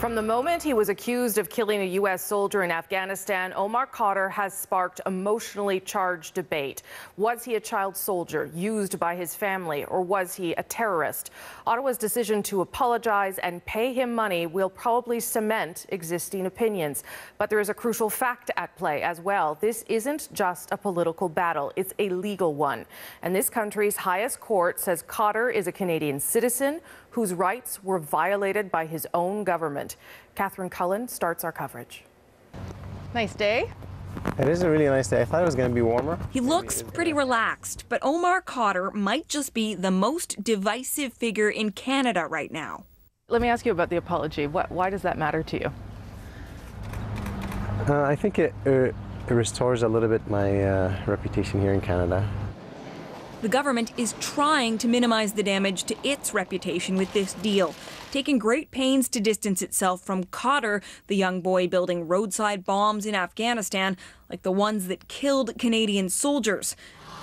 From the moment he was accused of killing a U.S. soldier in Afghanistan, Omar Khadr has sparked emotionally charged debate. Was he a child soldier used by his family, or was he a terrorist? Ottawa's decision to apologize and pay him money will probably cement existing opinions. But there is a crucial fact at play as well. This isn't just a political battle, it's a legal one. And this country's highest court says Khadr is a Canadian citizen whose rights were violated by his own government. Catherine Cullen starts our coverage. Nice day. It is a really nice day. I thought it was going to be warmer. He looks pretty relaxed, but Omar Khadr might just be the most divisive figure in Canada right now. Let me ask you about the apology. What, why does that matter to you? Uh, I think it, uh, it, restores a little bit my uh, reputation here in Canada. The government is trying to minimize the damage to its reputation with this deal, taking great pains to distance itself from Khadr, the young boy building roadside bombs in Afghanistan, like the ones that killed Canadian soldiers.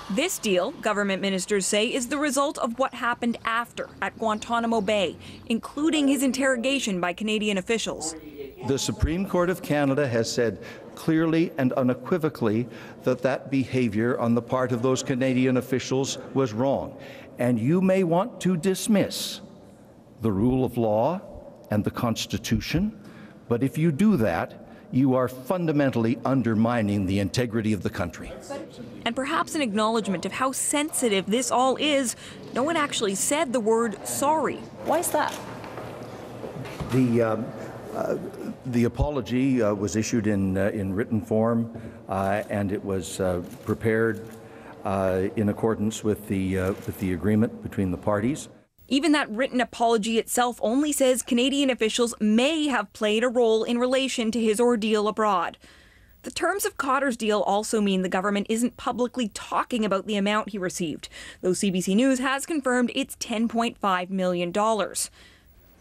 This deal, government ministers say, is the result of what happened after at Guantanamo Bay, including his interrogation by Canadian officials. The Supreme Court of Canada has said clearly and unequivocally that that behavior on the part of those Canadian officials was wrong. And you may want to dismiss the rule of law and the Constitution, but if you do that, you are fundamentally undermining the integrity of the country. And perhaps an acknowledgement of how sensitive this all is. No one actually said the word sorry. Why is that? The um, uh, the apology uh, was issued in, uh, in written form uh, and it was uh, prepared uh, in accordance with the, with the agreement between the parties. Even that written apology itself only says Canadian officials may have played a role in relation to his ordeal abroad. The terms of Khadr's deal also mean the government isn't publicly talking about the amount he received, though CBC News has confirmed it's $10.5 million.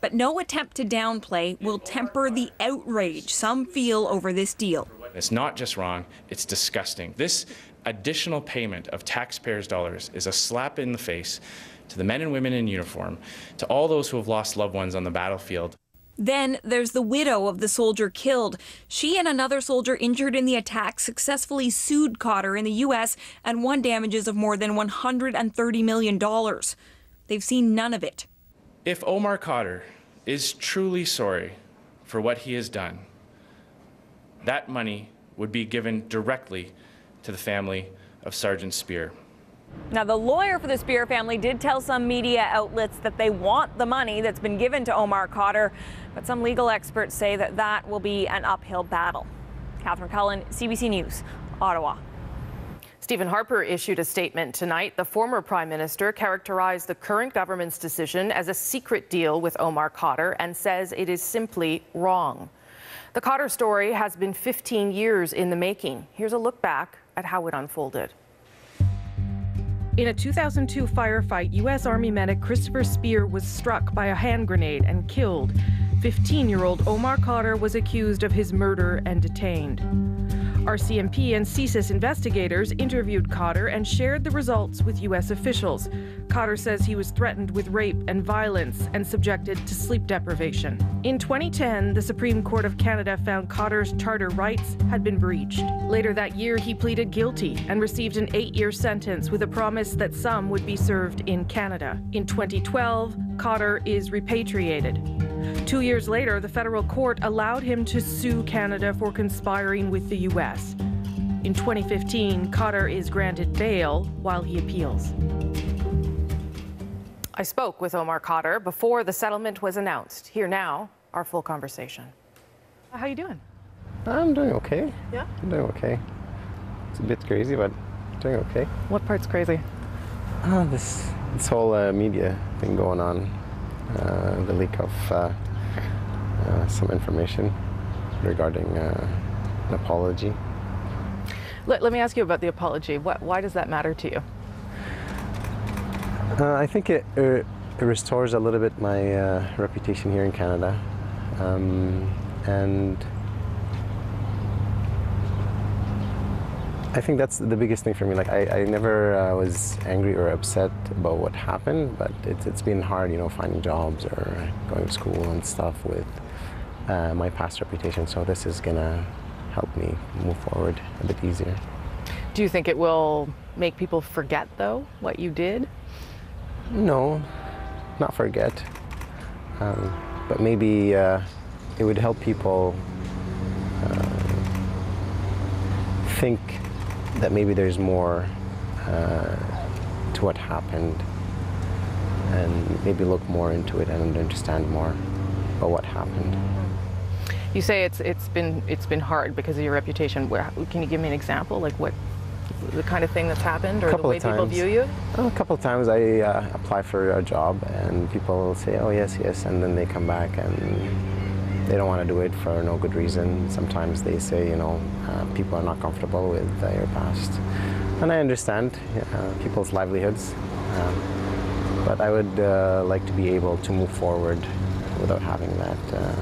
But no attempt to downplay will temper the outrage some feel over this deal. It's not just wrong, it's disgusting. This additional payment of taxpayers' dollars is a slap in the face to the men and women in uniform, to all those who have lost loved ones on the battlefield. Then there's the widow of the soldier killed. She and another soldier injured in the attack successfully sued Khadr in the U.S. and won damages of more than $130 million. They've seen none of it. If Omar Khadr is truly sorry for what he has done, that money would be given directly to the family of Sergeant Speer. Now, the lawyer for the Speer family did tell some media outlets that they want the money that's been given to Omar Khadr, but some legal experts say that that will be an uphill battle. Catherine Cullen, CBC News, Ottawa. Stephen Harper issued a statement tonight. The former prime minister characterized the current government's decision as a secret deal with Omar Khadr and says it is simply wrong. The Khadr story has been 15 years in the making. Here's a look back at how it unfolded. In a 2002 firefight, U.S. Army medic Christopher Speer was struck by a hand grenade and killed. 15 year old Omar Khadr was accused of his murder and detained. RCMP and CSIS investigators interviewed Khadr and shared the results with U.S. officials. Khadr says he was threatened with rape and violence and subjected to sleep deprivation. In 2010, the Supreme Court of Canada found Khadr's charter rights had been breached. Later that year, he pleaded guilty and received an eight year sentence with a promise that some would be served in Canada. In 2012, Khadr is repatriated. Two years later, the federal court allowed him to sue Canada for conspiring with the U.S. In 2015, Khadr is granted bail while he appeals. I spoke with Omar Khadr before the settlement was announced. Here now, our full conversation. How you doing? I'm doing okay. Yeah? I'm doing okay. It's a bit crazy, but doing okay. What part's crazy? Uh, this this whole uh, media thing going on, the leak of uh, uh, some information regarding uh, an apology. Let, let, me ask you about the apology. What, why does that matter to you? Uh, I think it, it, restores a little bit my uh, reputation here in Canada. Um, and I think that's the biggest thing for me. Like I, I never uh, was angry or upset about what happened, but it's, it's been hard, you know, finding jobs or going to school and stuff with uh, my past reputation. So this is gonna help me move forward a bit easier. Do you think it will make people forget, though, what you did? No, not forget. Um, but maybe uh, it would help people uh, think that maybe there's more uh, to what happened and maybe look more into it and understand more about what happened. You say it's it's been it's been hard because of your reputation. Where, can you give me an example, like what the kind of thing that's happened, or the Couple way of people view you? A couple of times I uh, apply for a job and people will say, oh, yes, yes, and then they come back and they don't want to do it for no good reason. Sometimes they say, you know, uh, people are not comfortable with uh, your past. And I understand uh, people's livelihoods, um, but I would uh, like to be able to move forward without having that. Uh,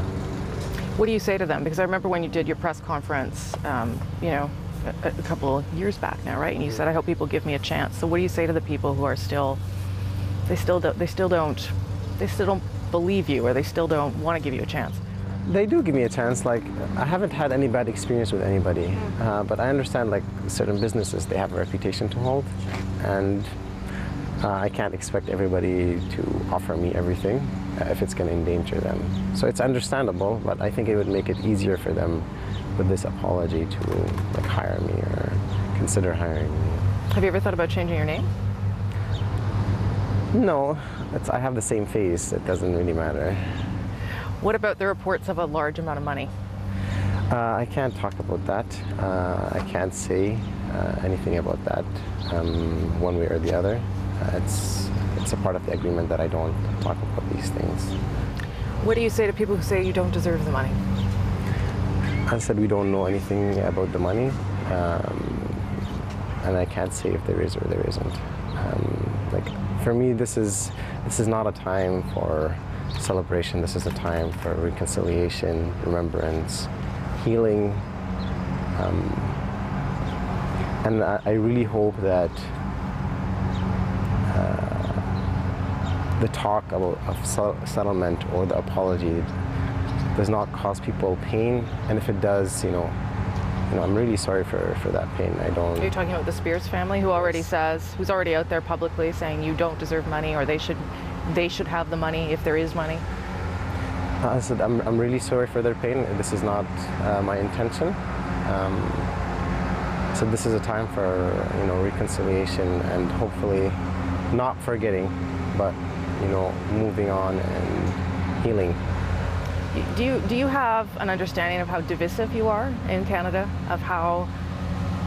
What do you say to them? Because I remember when you did your press conference, um, you know, a, a couple of years back now, right? And you said, "I hope people give me a chance." So what do you say to the people who are still, they still don't, they still don't, they still don't believe you, or they still don't want to give you a chance? They do give me a chance. Like I haven't had any bad experience with anybody, uh, but I understand like certain businesses they have a reputation to hold, and uh, I can't expect everybody to offer me everything uh, if it's going to endanger them. So it's understandable, but I think it would make it easier for them with this apology to like hire me or consider hiring me. Have you ever thought about changing your name? No, it's, I have the same face. It doesn't really matter. What about the reports of a large amount of money? Uh, I can't talk about that. Uh, I can't say uh, anything about that um, one way or the other. Uh, it's it's a part of the agreement that I don't talk about these things. What do you say to people who say you don't deserve the money? I said we don't know anything about the money, um, and I can't say if there is or there isn't. Um, like for me, this is this is not a time for celebration. This is a time for reconciliation, remembrance, healing, um, and I, I really hope that uh, the talk about of settlement or the apology does not cause people pain, and if it does, you know, you know, I'm really sorry for, for that pain. I don't. Are you talking about the Speers family, who already says, who's already out there publicly saying you don't deserve money, or they should, they should have the money if there is money? I said I'm, I'm really sorry for their pain. This is not uh, my intention. Um, so this is a time for you know reconciliation and hopefully not forgetting, but you know moving on and healing. Do you do you have an understanding of how divisive you are in Canada? Of how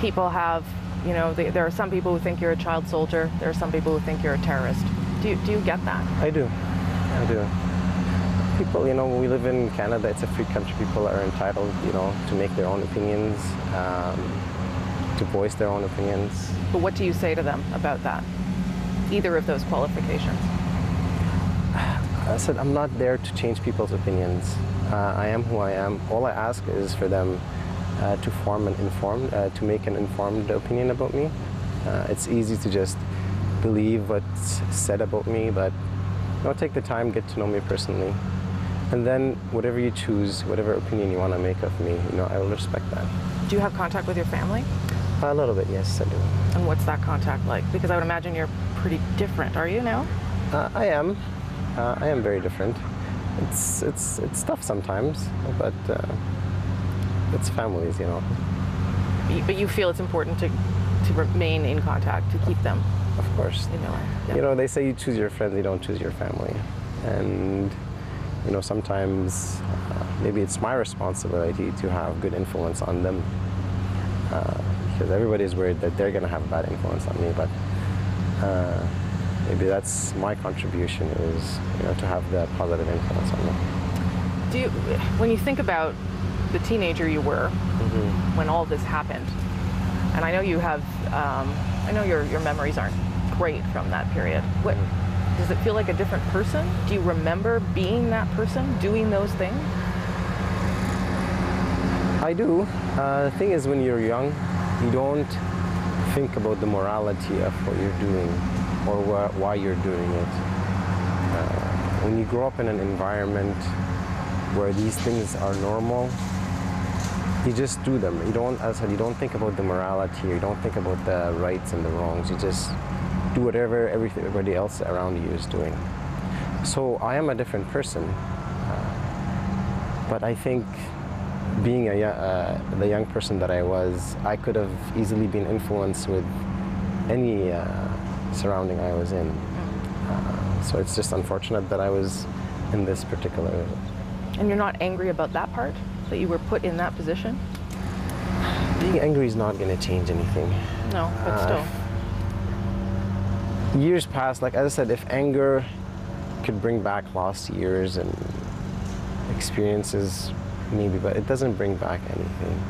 people have, you know, the, there are some people who think you're a child soldier. There are some people who think you're a terrorist. Do you, do you get that? I do. I do. People, you know, we live in Canada. It's a free country. People are entitled, you know, to make their own opinions, um, to voice their own opinions. But what do you say to them about that? Either of those qualifications. I said I'm not there to change people's opinions. Uh, I am who I am. All I ask is for them uh, to form an informed, uh, to make an informed opinion about me. Uh, it's easy to just believe what's said about me, but you know, take the time, get to know me personally, and then whatever you choose, whatever opinion you want to make of me, you know, I will respect that. Do you have contact with your family? A little bit, yes, I do. And what's that contact like? Because I would imagine you're pretty different. Are you now? Uh, I am. Uh, I am very different. It's it's it's tough sometimes, but uh, it's families, you know. But you feel it's important to to remain in contact to keep them Of course. their life. Yeah. You know, they say you choose your friends, you don't choose your family, and you know sometimes uh, maybe it's my responsibility to have good influence on them uh, because everybody's worried that they're gonna have a bad influence on me, but. Uh, Maybe that's my contribution is, you know, to have that positive influence on them. Do you, when you think about the teenager you were when all this happened, and I know you have, um, I know your, your memories aren't great from that period. What does it feel like a different person? Do you remember being that person, doing those things? I do. Uh, the thing is, when you're young, you don't think about the morality of what you're doing or wh- why you're doing it. Uh, when you grow up in an environment where these things are normal, you just do them. You don't, as I said, you don't think about the morality. You don't think about the rights and the wrongs. You just do whatever everybody else around you is doing. So I am a different person, uh, but I think being a, uh, the young person that I was, I could have easily been influenced with any uh, surrounding I was in. Uh, so it's just unfortunate that I was in this particular. And you're not angry about that part? That you were put in that position? Being angry is not going to change anything. No, but Uh, still. Years past, like as I said, if anger could bring back lost years and experiences, maybe, but it doesn't bring back anything.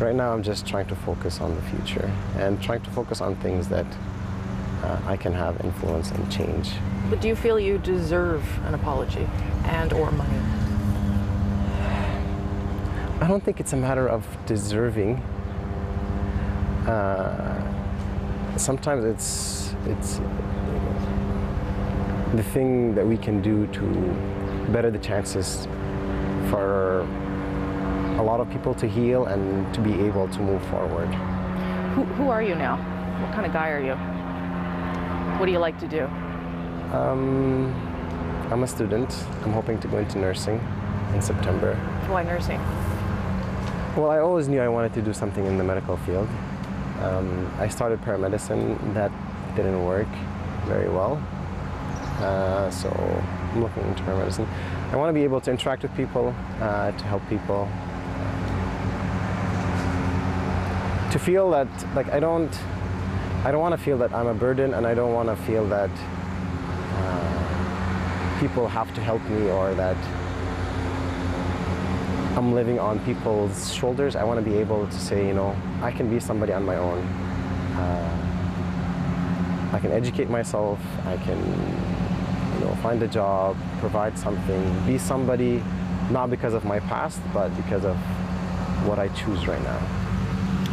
Right now, I'm just trying to focus on the future and trying to focus on things that uh, I can have influence and change. But do you feel you deserve an apology and or money? I don't think it's a matter of deserving. Uh, sometimes it's it's the thing that we can do to better the chances for a lot of people to heal and to be able to move forward. Who, who are you now? What kind of guy are you? What do you like to do? Um, I'm a student. I'm hoping to go into nursing in September. Why nursing? Well, I always knew I wanted to do something in the medical field. Um, I started paramedicine. That didn't work very well. Uh, so I'm looking into paramedicine. I want to be able to interact with people, uh, to help people, to feel that like I don't, I don't want to feel that I'm a burden, and I don't want to feel that uh, people have to help me or that I'm living on people's shoulders. I want to be able to say, you know, I can be somebody on my own. Uh, I can educate myself. I can, you know, find a job, provide something, be somebody, not because of my past, but because of what I choose right now.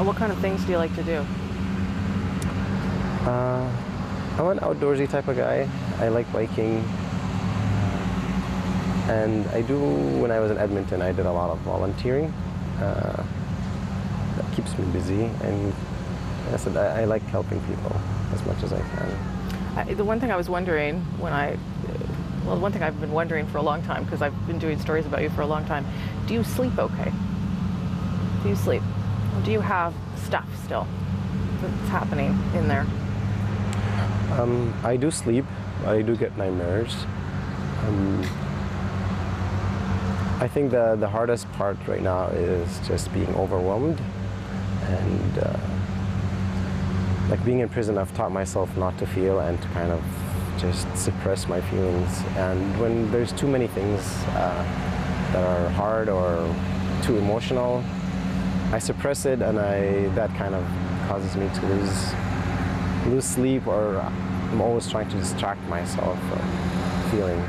What kind of things do you like to do? Uh, I'm an outdoorsy type of guy. I like biking. And I do, when I was in Edmonton, I did a lot of volunteering. Uh, that keeps me busy. And I said, I, I like helping people as much as I can. I, the one thing I was wondering when I, well, the one thing I've been wondering for a long time because I've been doing stories about you for a long time. Do you sleep okay? Do you sleep? Do you have stuff still that's happening in there? Um, I do sleep, I do get nightmares. Um, I think the, the hardest part right now is just being overwhelmed and uh, like being in prison I've taught myself not to feel and to kind of just suppress my feelings. And when there's too many things uh, that are hard or too emotional I suppress it and I that kind of causes me to lose lose sleep or I'm always trying to distract myself from feeling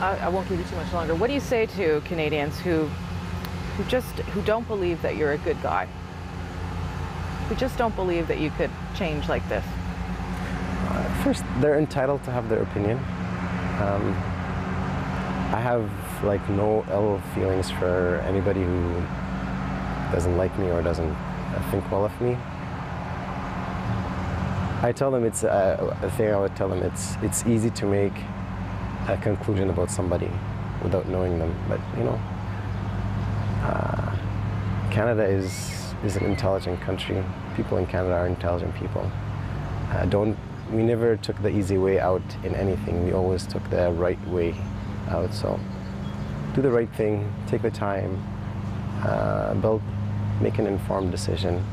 I, I won't give you too much longer. What do you say to Canadians who, who just who don't believe that you're a good guy? Who just don't believe that you could change like this? First, they're entitled to have their opinion. Um, I have like no ill feelings for anybody who doesn't like me or doesn't uh, think well of me. I tell them it's uh, a thing I would tell them it's it's easy to make a conclusion about somebody without knowing them, but you know, uh, Canada is is an intelligent country. People in Canada are intelligent people. Uh, don't we never took the easy way out in anything. We always took the right way out. So do the right thing, take the time, uh, build, make an informed decision,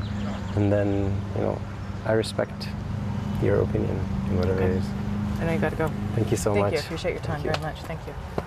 and then you know, I respect your opinion in whatever it is. I know you got to go. Thank you so Thank much. you. Appreciate your time you. very much. Thank you.